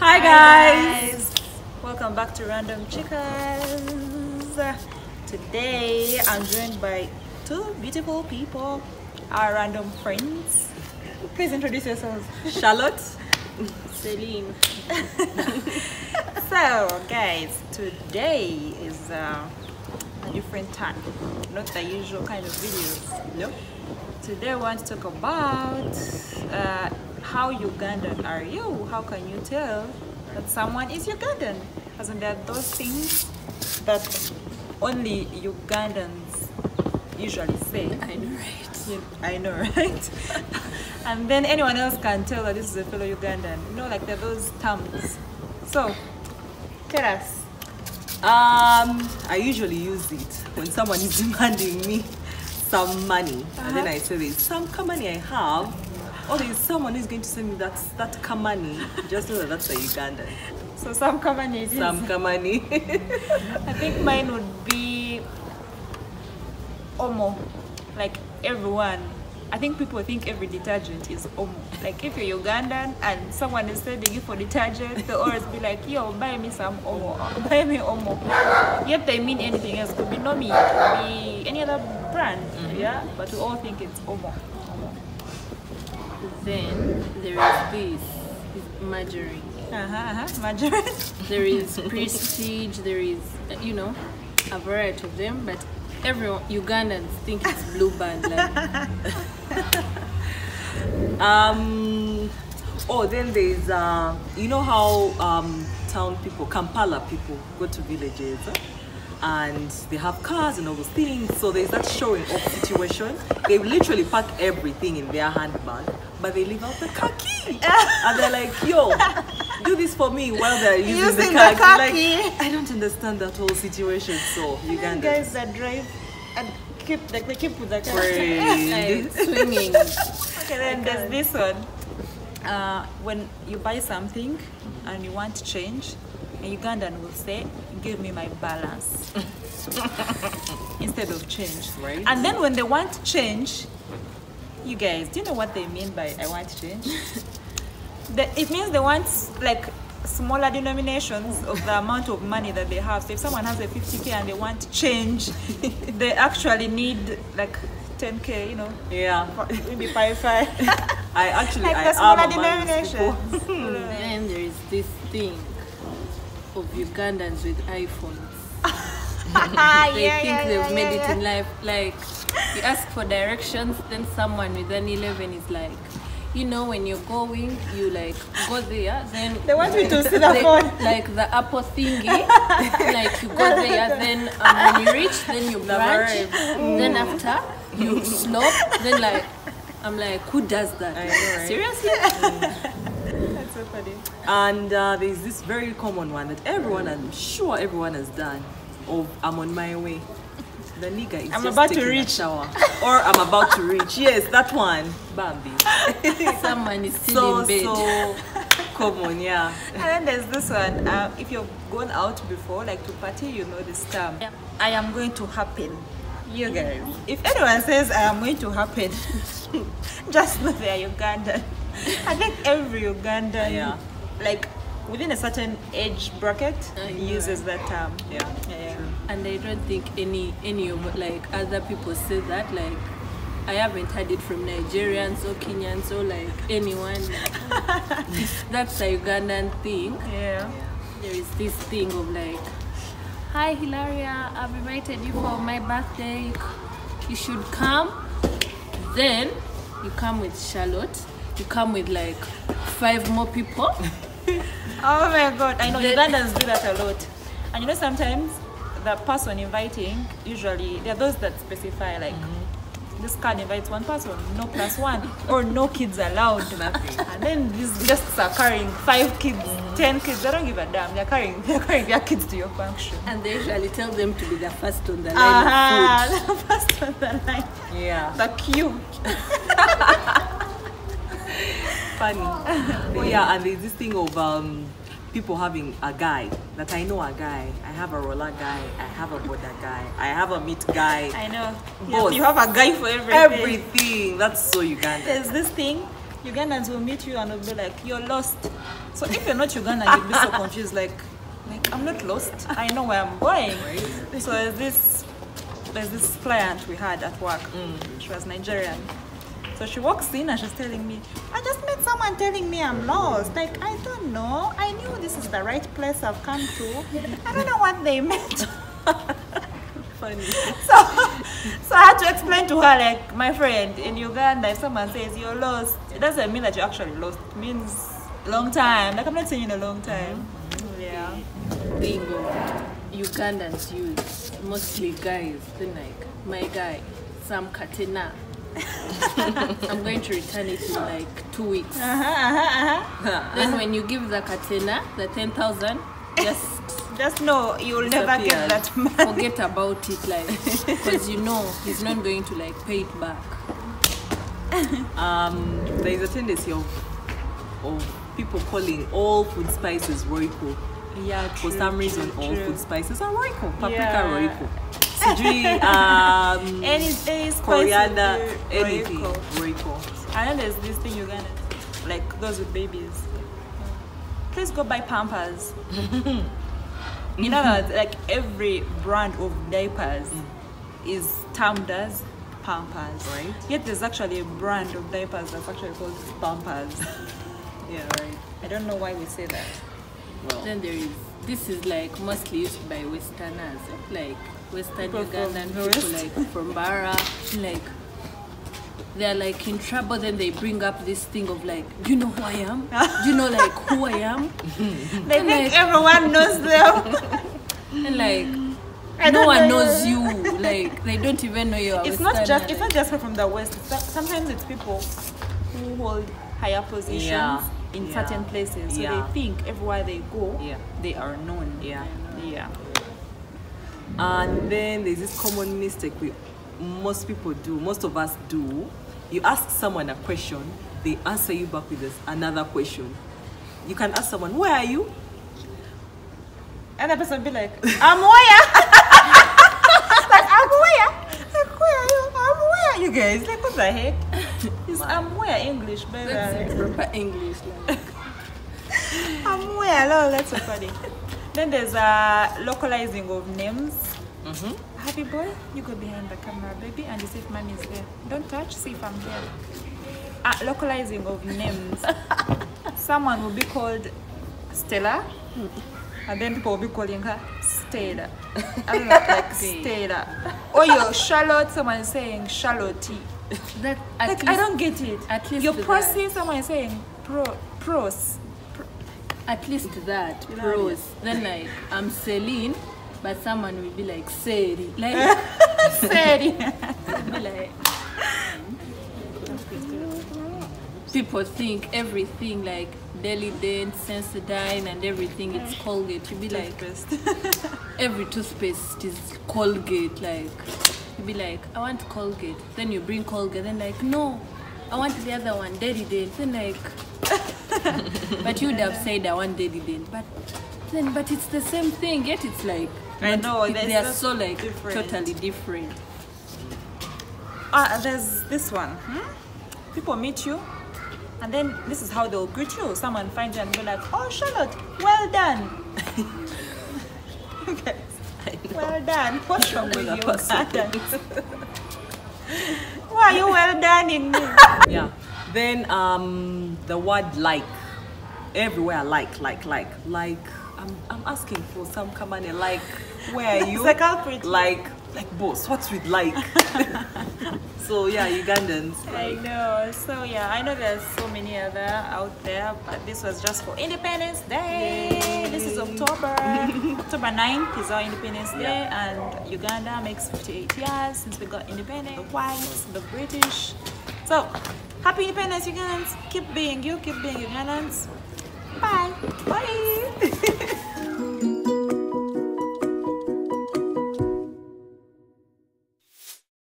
Hi guys. Welcome back to Random Chicas. Today I'm joined by two beautiful people, our random friends. Please introduce yourselves. Charlotte. Celine. So guys, today is uh, a different time, not the usual kind of videos. No. Today I want to talk about uh, how Ugandan are you? How can you tell that someone is Ugandan? As in there are those things that only Ugandans usually say. I know, right? You- I know, right? and then anyone else can tell that this is a fellow Ugandan. You know, like there are those terms. So, tell us. Um, I usually use it when someone is demanding me some money, and then I say some money I have, Oh, or there's someone who's going to send me that that money. Just know that that's a Ugandan. So some Kamani it is. Some Kamani. I think mine would be Omo. Like everyone. I think people think every detergent is Omo. Like if you're Ugandan and someone is sending you for detergent, they'll always be like, yo, buy me some Omo. Buy me Omo. Yet they mean anything else. Could be Nomi, could be any other brand. Mm-hmm. Yeah? But we all think it's Omo. Then there is this, is margarine. Uh-huh, uh-huh. Margarine. There is prestige. There is, you know, a variety of them. But everyone Ugandans think it's blue band. Like, Um, oh, then there's, uh, you know how um, town people, Kampala people, go to villages uh, and they have cars and all those things. So there's that showing off situation. They literally pack everything in their handbag, but they leave out the car key. and they're like, yo, do this for me while they're using, Using the the car, car key. key. Like, I don't understand that whole situation. So, And Uganda. guys that drive and keep like they keep with the car. Like swinging. Okay, then there's this one. Uh, when you buy something and you want change, a Ugandan will say, "Give me my balance," instead of change. Right. And then when they want change, you guys, do you know what they mean by "I want change"? the, it means they want like smaller denominations of the amount of money that they have. So if someone has a 50k and they want change, they actually need like 10k, you know, Yeah. maybe five five. I actually, like I the smaller among these people. denominations. then there is this thing of Ugandans with iPhones. They think they've made it in life. Like you ask for directions, then someone with an 11 is like, you know, when you're going, you like go there, then They want me to see the they- phone. like the apple thingy. like you go there, then um, when you reach, then you branch. Then after you slope, then like I'm like, who does that? Know, right? Seriously? That's so. And uh, there's this very common one that everyone, I'm sure everyone has done. Of I'm on my way. The nigga is I'm just about to reach. shower, or I'm about to reach. Yes, that one, Bambi. Someone is still so in bed. so common, yeah. And then there's this one. Uh, if you've gone out before, like to party, you know this term. Yeah. I am going to happen. You guys. If anyone says I am going to happen, just know they are Ugandan. I think every Ugandan, Yeah. like within a certain age bracket, uh, I know, uses that term. Yeah. Yeah. and I don't think any any of like other people say that like I haven't heard it from Nigerians or Kenyans or like anyone. That's a Ugandan thing. Yeah. There is this thing of like, hi Hilaria, I've invited you for my birthday. You should come. Then you come with Charlotte. You come with like five more people. Oh my god, I know The- Ugandans do that a lot. And you know sometimes the person inviting usually there are those that specify like this card invites one person, no plus one, or no kids allowed. Nothing. And then these guests are carrying five kids, ten kids. They don't give a damn. They're carrying they're carrying their kids to your function. And they usually tell them to be the first on the line of food. Ah, the first on the line, Yeah. the queue. Funny. oh yeah, and there's this thing of um people having a guy that I know a guy. I have a roller guy. I have a border guy. I have a meat guy. I know. Both. You have a guy for everything. Everything. That's so Uganda. There's this thing Ugandans will meet you and will be like, "You're lost." So if you're not Ugandan, you'll be so confused. Like, like I'm not lost. I know where I'm going. So there's this, there's this client we had at work. She was Nigerian. So she walks in and she's telling me, I just met someone telling me I'm lost. Like, I don't know. I knew this is the right place I've come to. I don't know what they meant. Funny. So, so I had to explain to her, like, my friend, in Uganda, if someone says you're lost, it doesn't mean that you're actually lost. It means long time. Like, I'm not saying in a long time. Mm-hmm. Yeah. thing of Ugandans use, mostly guys, then like, my guy, Sam Katena. I'm going to return it in like two weeks. Uh-huh, uh-huh, uh-huh. Then when you give the Katena, the 10,000, just Just know you'll never get that money. forget about it, like, because you know he's not going to like pay it back. Um, there is a tendency of of people calling all food spices Royco. Yeah, For true, some reason, true, all true. food spices are Royco. Paprika Yeah. Royco. Sijui, um, Any, any coriander, anything Royco. Royco. I know there's this thing you get like those with babies. Please go buy Pampers. you know that like every brand of diapers is termed as Pampers. Right. Yet there's actually a brand of diapers that's actually called Pampers. Yeah, right. I don't know why we say that. Well, Then there is, this is like mostly used by Westerners, like Western Ugandan people, like from Bara, like they're like in trouble. Then they bring up this thing of like, do you know who I am? Do you know like who I am? They And think like- everyone knows them. And like I no one know. knows you. Like they don't even know you're. it's not just it's not just from the west. It's sometimes it's people who hold higher positions Yeah, in yeah, certain places, so yeah. they think everywhere they go, Yeah. they are known. Yeah. yeah. And then there's this common mistake we most people do, most of us do. You ask someone a question, they answer you back with this, another question. You can ask someone, Where are you? And the person be like, I'm where? like I'm where? Like where are you? I'm where? You guys, like what the heck? It's I'm where English, baby. Proper English. Like. I'm where? Lol, that's so funny. Then there's a localizing of names. Happy boy, you go behind the camera, baby, and you see if mommy is there. Don't touch, see if I'm there. Uh, localizing of names. Someone will be called Stella, and then people will be calling her Stella. I don't know, like Stella. Or you're Charlotte, someone is saying Charlotte. That Like, least, I don't get it. at least You're someone is saying pro, pros. At least that pros. Then like I'm Celine, but someone will be like Seri. Like Said be like mm. people think everything like Deli Dent, Sensodyne and everything it's Colgate. You be like every toothpaste is Colgate. Like you be like, I want Colgate. Then you bring Colgate. Then like, no, I want the other one, Daddy Dent. Then like, but you would have said I want Daddy Dent. But then, but it's the same thing. Yet it's like, I know, it- they are so like different. totally different. Ah, there's this one. Hmm? People meet you, and then this is how they'll greet you. Someone finds you and be like, "Oh, Charlotte, well done." Okay. Well done. What's wrong with you, Another person. Ugandans? Why are you well done in me? Yeah. Then um, the word like. Everywhere like, like, like. Like, I'm, I'm asking for some kamane. Like, where are you? It's a culprit. Like, like boss, what's with like? so yeah, Ugandans. I know. So yeah, I know there's so many other out there, but this was just for Independence Day. This is October. October 9th is our Independence Day, and Uganda makes 58 years since we got independent. The whites, the British. So happy Independence, Ugandans. Keep being you. Keep being Ugandans. Bye. Bye.